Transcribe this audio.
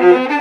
Música